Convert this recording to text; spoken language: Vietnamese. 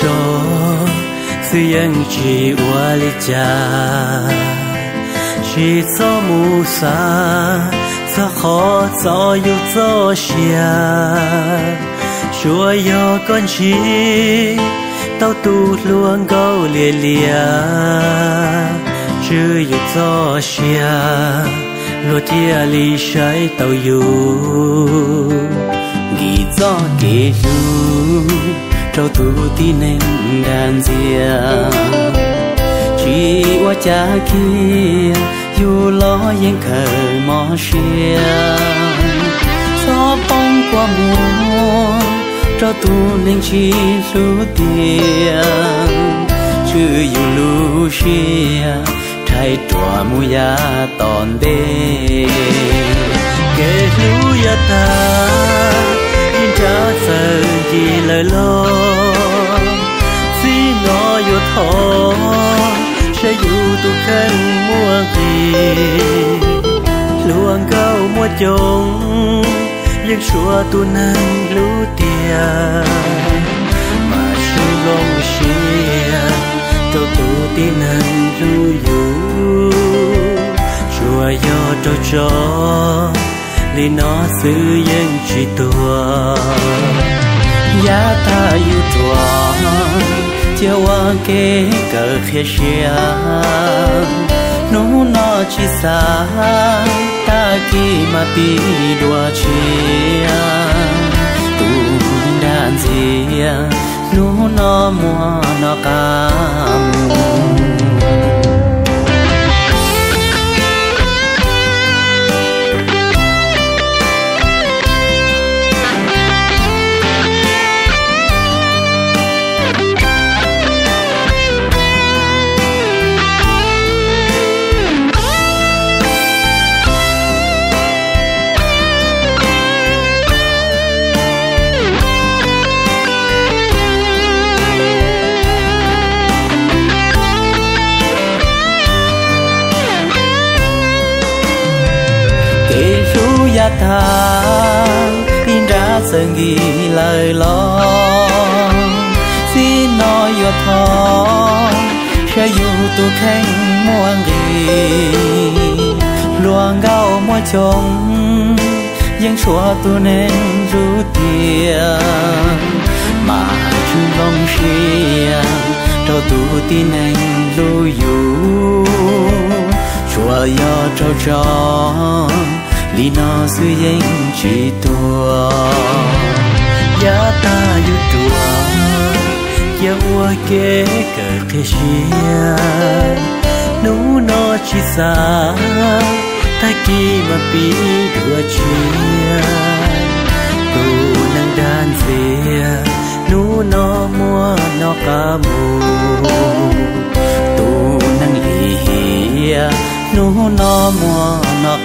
cho. Yang chỉ qua li cha chỉ cho mu sa sa khó, cho yêu, cho xia. Chúa yo con chi, tao tu luôn câu lìa lìa. Chưa yêu cho xia lo tia li sai tao yêu. Nghĩ cho kể yêu trâu tu ti nên đàn dìa chỉ qua cha kia, dù lo yên khờ mò xia gió phong qua mùa, trâu tu nên chi su tiền. Chữ dù lu xia thay tròa mu ya tòn đê. Kể hữu ya ta cha sợ gì lời lo. Xí nó yêu thọ sẽ yêu tu khen mua gì. Luôn câu mua chồng nhưng xua tu năng lú tia mà su long xia cho tu tin năng lu yu chùa yo cho cho nó sư yên chỉ tua ya ta yêu tua chia qua kế cờ khía xia. Nô nó chỉ xa, ta kỳ mà bì đùa chia tu đàn gì nô nó mua nó ya ta in ra sơn ghi lời lo. Xin nói yo thọ sẽ dù tu khen muang ghi luang gao mua chồng nhưng xóa tu nen ru tiền. Ma chu long xia cho tu tin nen lu yu chùa yo cho cho li nó sư yên chỉ tua. Ya ta yu tua. Ya ua kế cờ thế xia nú nó chỉ xa. Ta kỳ mà bi đùa chia tu năng đan dìa. Nú nó mua nó ca mù tu năng lì hia nú nó mua nó